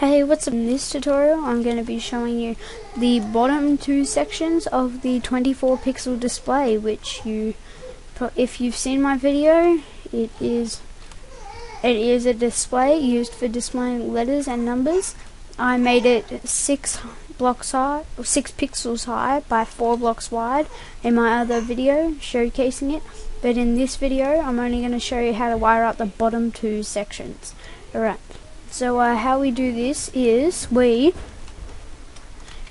Hey, what's up? In this tutorial, I'm going to be showing you the bottom two sections of the 24 pixel display, which you, if you've seen my video, it is, it is a display used for displaying letters and numbers. I made it six blocks high, six pixels high by four blocks wide in my other video showcasing it. But in this video, I'm only going to show you how to wire up the bottom two sections. Alright. So uh, how we do this is we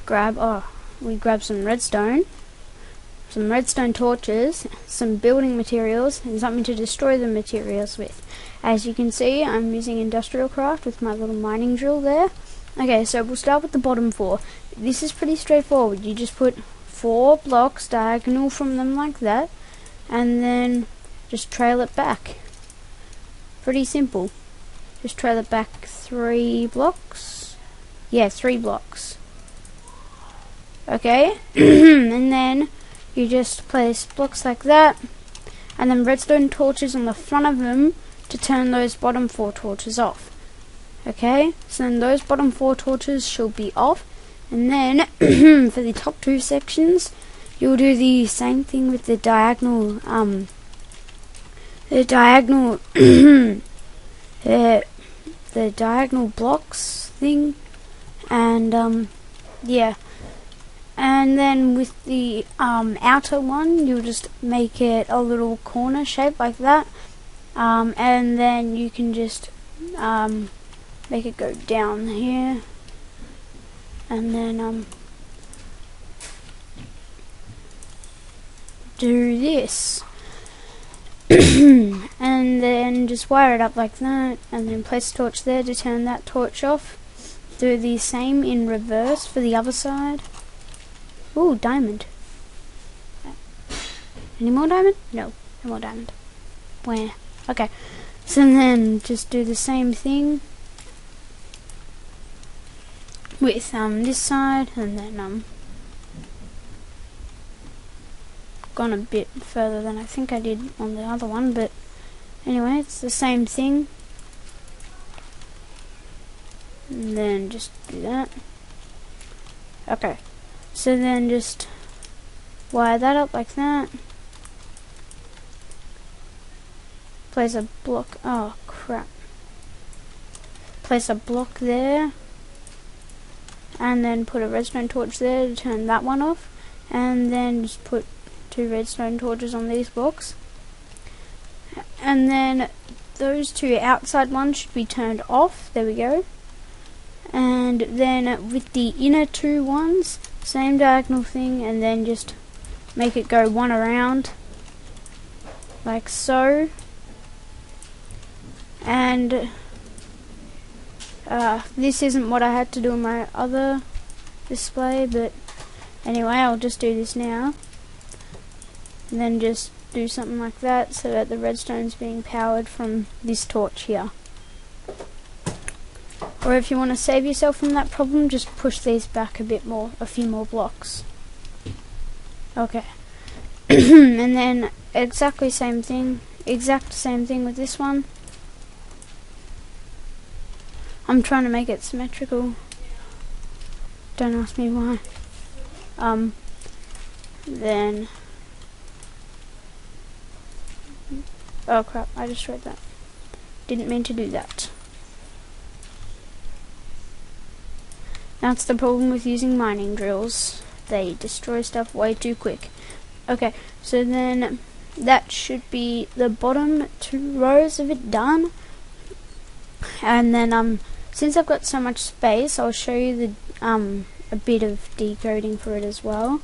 grab oh we grab some redstone, some redstone torches, some building materials, and something to destroy the materials with. As you can see, I'm using industrial craft with my little mining drill there. Okay, so we'll start with the bottom four. This is pretty straightforward. You just put four blocks diagonal from them like that, and then just trail it back. Pretty simple. Just trail the back three blocks. Yeah, three blocks. Okay, and then you just place blocks like that, and then redstone torches on the front of them to turn those bottom four torches off. Okay, so then those bottom four torches should be off, and then for the top two sections, you'll do the same thing with the diagonal, um, the diagonal the the diagonal blocks thing, and um, yeah, and then with the um, outer one, you'll just make it a little corner shape like that, um, and then you can just um, make it go down here, and then um, do this. and then just wire it up like that and then place a torch there to turn that torch off. Do the same in reverse for the other side. Ooh, diamond. Any more diamond? no, no more diamond. Where? okay. So then just do the same thing with um this side and then um gone a bit further than I think I did on the other one, but anyway, it's the same thing. And then just do that. Okay, so then just wire that up like that. Place a block, oh crap. Place a block there. And then put a redstone torch there to turn that one off. And then just put two redstone torches on these blocks. And then those two outside ones should be turned off. There we go. And then with the inner two ones, same diagonal thing, and then just make it go one around, like so. And uh, this isn't what I had to do in my other display, but anyway, I'll just do this now and then just do something like that so that the redstone's being powered from this torch here. Or if you want to save yourself from that problem, just push these back a bit more, a few more blocks. Okay. and then exactly same thing, exact same thing with this one. I'm trying to make it symmetrical. Don't ask me why. Um, then Oh crap, I read that. Didn't mean to do that. That's the problem with using mining drills. They destroy stuff way too quick. Okay, so then that should be the bottom two rows of it done. And then um since I've got so much space, I'll show you the um a bit of decoding for it as well.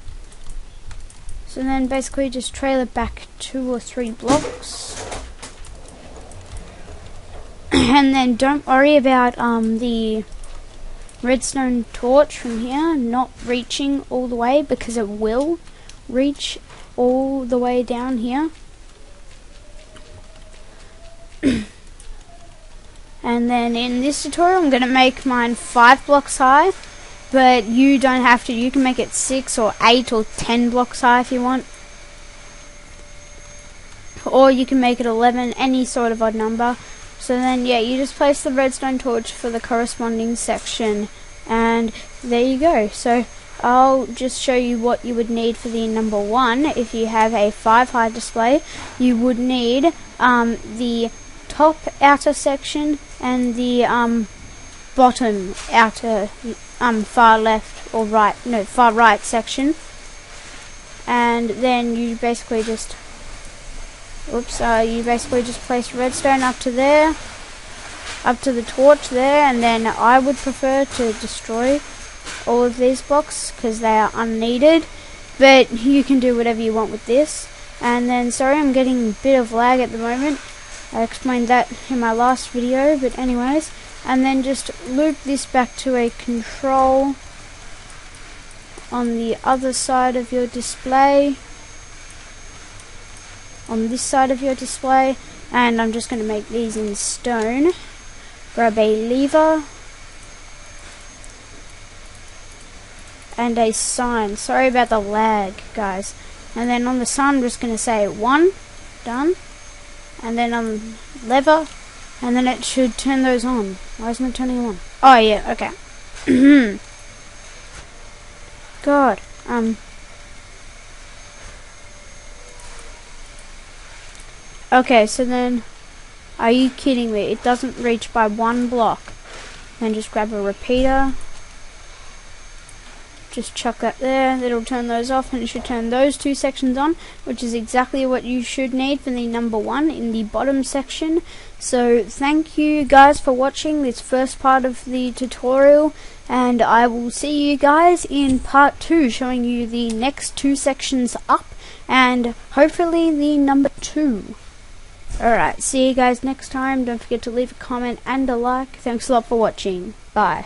So then basically just trail it back two or three blocks. and then don't worry about um, the redstone torch from here not reaching all the way because it will reach all the way down here. and then in this tutorial I'm going to make mine 5 blocks high but you don't have to. You can make it 6 or 8 or 10 blocks high if you want. Or you can make it 11, any sort of odd number. So then, yeah, you just place the redstone torch for the corresponding section, and there you go. So I'll just show you what you would need for the number one. If you have a five high display, you would need um, the top outer section and the um, bottom outer um, far left or right, no, far right section. And then you basically just Oops, uh, you basically just place redstone up to there, up to the torch there, and then I would prefer to destroy all of these blocks because they are unneeded, but you can do whatever you want with this. And then, sorry, I'm getting a bit of lag at the moment. I explained that in my last video, but anyways, and then just loop this back to a control on the other side of your display on this side of your display and I'm just going to make these in stone. Grab a lever and a sign. Sorry about the lag guys. And then on the sign I'm just going to say one done. And then on lever and then it should turn those on. Why isn't it turning on? Oh yeah okay. God um Okay, so then, are you kidding me? It doesn't reach by one block. Then just grab a repeater. Just chuck that there. It'll turn those off and it should turn those two sections on, which is exactly what you should need for the number one in the bottom section. So thank you guys for watching this first part of the tutorial and I will see you guys in part two showing you the next two sections up and hopefully the number two. Alright, see you guys next time. Don't forget to leave a comment and a like. Thanks a lot for watching. Bye.